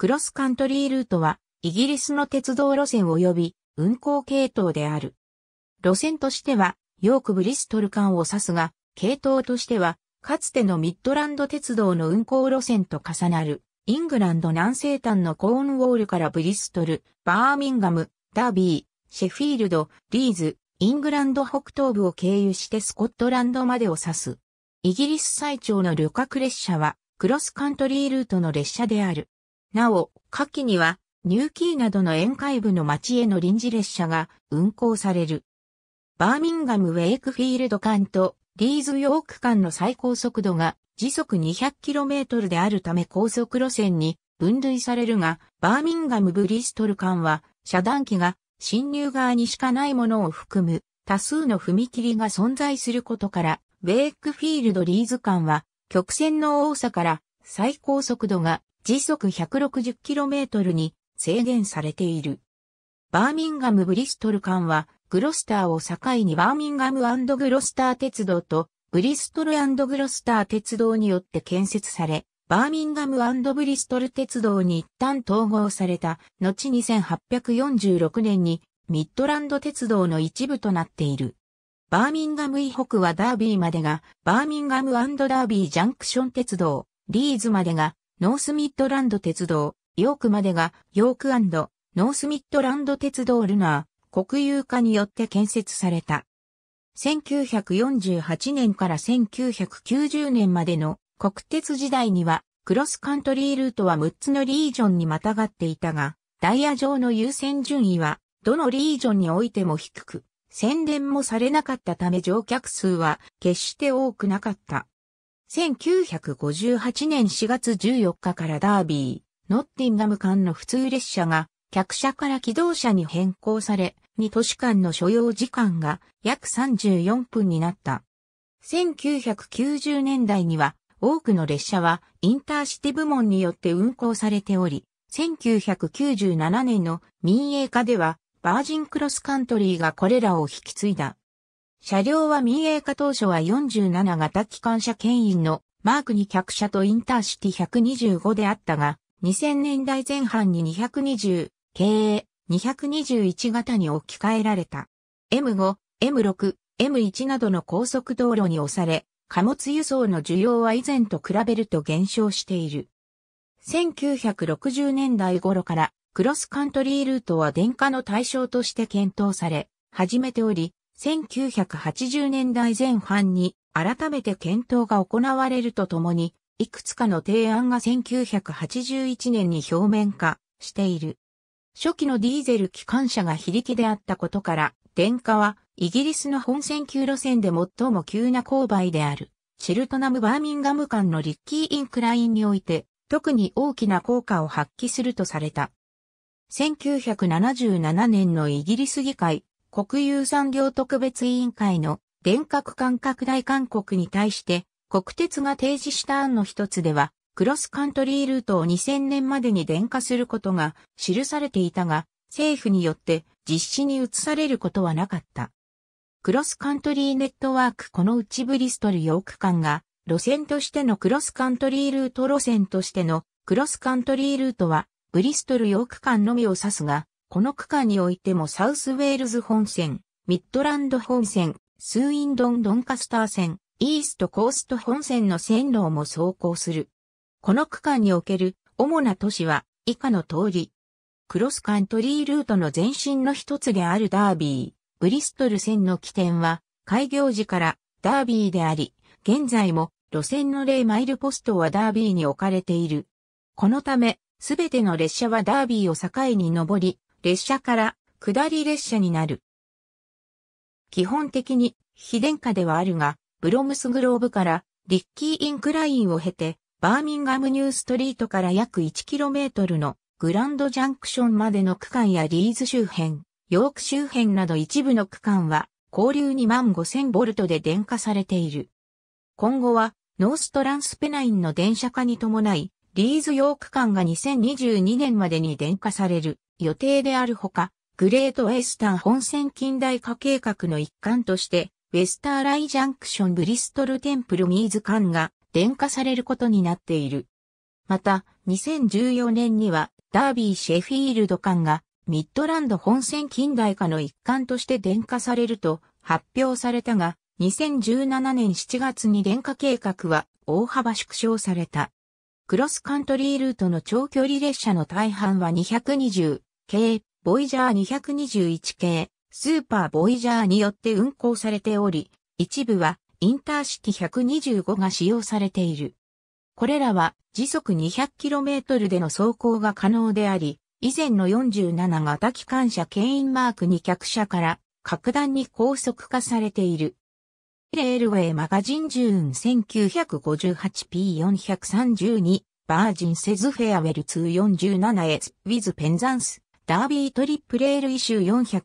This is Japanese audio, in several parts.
クロスカントリールートは、イギリスの鉄道路線及び運行系統である。路線としては、ヨークブリストル間を指すが、系統としては、かつてのミッドランド鉄道の運行路線と重なる、イングランド南西端のコーンウォールからブリストル、バーミンガム、ダービー、シェフィールド、リーズ、イングランド北東部を経由してスコットランドまでを指す。イギリス最長の旅客列車は、クロスカントリールートの列車である。なお、下記には、ニューキーなどの沿海部の町への臨時列車が運行される。バーミンガム・ウェイクフィールド間とリーズ・ヨーク間の最高速度が時速 200km であるため高速路線に分類されるが、バーミンガム・ブリストル間は遮断機が侵入側にしかないものを含む多数の踏切が存在することから、ウェイクフィールド・リーズ間は曲線の多さから最高速度が時速 160km に制限されている。バーミンガム・ブリストル間はグロスターを境にバーミンガムグロスター鉄道とブリストルグロスター鉄道によって建設され、バーミンガムブリストル鉄道に一旦統合された後1846年にミッドランド鉄道の一部となっている。バーミンガム以北はダービーまでがバーミンガムダービージャンクション鉄道、リーズまでがノースミッドランド鉄道、ヨークまでがヨークノースミッドランド鉄道ルナー、国有化によって建設された。1948年から1990年までの国鉄時代には、クロスカントリールートは6つのリージョンにまたがっていたが、ダイヤ上の優先順位は、どのリージョンにおいても低く、宣伝もされなかったため乗客数は決して多くなかった。1958年4月14日からダービー、ノッティンガム間の普通列車が客車から機動車に変更され、2都市間の所要時間が約34分になった。1990年代には多くの列車はインターシティ部門によって運行されており、1997年の民営化ではバージンクロスカントリーがこれらを引き継いだ。車両は民営化当初は47型機関車牽引のマークに客車とインターシティ125であったが、2000年代前半に220経営221型に置き換えられた。M5、M6、M1 などの高速道路に押され、貨物輸送の需要は以前と比べると減少している。1960年代頃からクロスカントリールートは電化の対象として検討され、始めており、1980年代前半に改めて検討が行われるとともに、いくつかの提案が1981年に表面化している。初期のディーゼル機関車が非力であったことから、電化はイギリスの本線級路線で最も急な勾配である、チルトナム・バーミンガム間のリッキー・インクラインにおいて、特に大きな効果を発揮するとされた。1977年のイギリス議会、国有産業特別委員会の電化区間拡大勧告に対して、国鉄が提示した案の一つでは、クロスカントリールートを2000年までに電化することが記されていたが、政府によって実施に移されることはなかった。クロスカントリーネットワークこのうちブリストルヨーク間が、路線としてのクロスカントリールート路線としてのクロスカントリールートは、ブリストルヨーク間のみを指すが、この区間においてもサウスウェールズ本線、ミッドランド本線、スウィントン・ドンカスター線、イーストコースト本線の線路も走行する。この区間における主な都市は以下の通り。クロスカントリールートの前身の一つであるダービー、ブリストル線の起点は開業時からダービーであり、現在も路線の0マイルポストはダービーに置かれている。このため、すべての列車はダービーを境に登り、列車から下り列車になる。基本的に非電化ではあるが、ブロムスグローブからリッキーインクラインを経てバーミンガムニューストリートから約 1km のグランドジャンクションまでの区間やリーズ周辺、ヨーク周辺など一部の区間は、交流2万5000ボルトで電化されている。今後は、ノーストランスペナインの電化に伴い、リーズヨーク間が2022年までに電化される予定であるほか、グレートウェスタン本線近代化計画の一環として、ウェスターライジャンクションブリストルテンプルミーズ間が電化されることになっている。また、2014年には、ダービーシェフィールド間が、ミッドランド本線近代化の一環として電化されると発表されたが、2017年7月に電化計画は大幅縮小された。クロスカントリールートの長距離列車の大半は220系、ボイジャー221系、スーパーボイジャーによって運行されており、一部はインターシティ125が使用されている。これらは時速 200km での走行が可能であり、以前の47型機関車牽引マーク2客車から格段に高速化されている。レールウェイマガジンジューン 1958P432 バージンセズフェアウェル 247S ウィズペンザンスダービートリップレールイシュー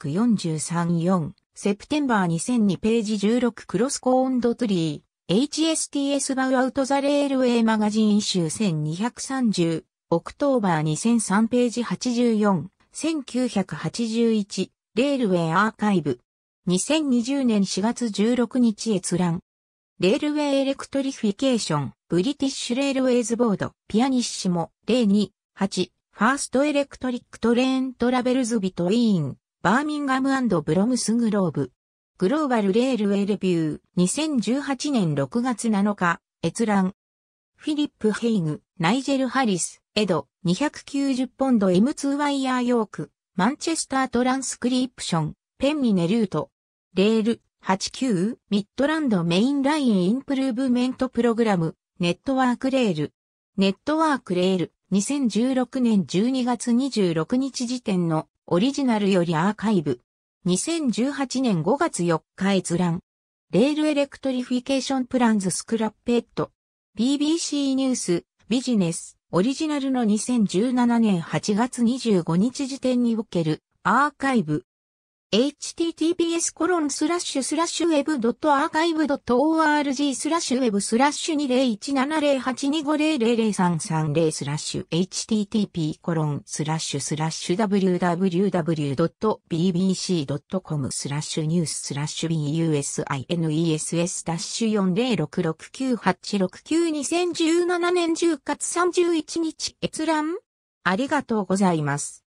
4434セプテンバー2002ページ16クロスコーンドトリー HSTS バウアウトザレールウェイマガジンイシュー1230オクトーバー2003ページ84 1981レールウェイアーカイブ2020年4月16日閲覧。レールウェイエレクトリフィケーション、ブリティッシュレールウェイズボード、ピアニッシモ、028、ファーストエレクトリックトレーントラベルズビトウィーン、バーミンガムブロムスグローブ。グローバルレールウェイレビュー、2018年6月7日、閲覧。フィリップ・ヘイグ、ナイジェル・ハリス、エド、290ポンド M2 ワイヤーヨーク、マンチェスタートランスクリプション、ペンミネルート、Rail 89 Midland Main Line Improvement Programme Network Rail Network Rail 2016年12月26日時点のオリジナルよりアーカイブ。2018年5月4日閲覧。レールエレクトリフィケーションプランズスクラップヘッド。BBC ニュースビジネスオリジナルの2017年8月25日時点におけるアーカイブ。Https コロンスラッシュスラッシュウェブドットアーカイブドット org スラッシュウェブスラッシュ20170825003330スラッシュ http コロンスラッシュスラッシュ www.bbc.com スラッシュニューススラッシュ business ダッシュ4066986692017年10月31日閲覧ありがとうございます。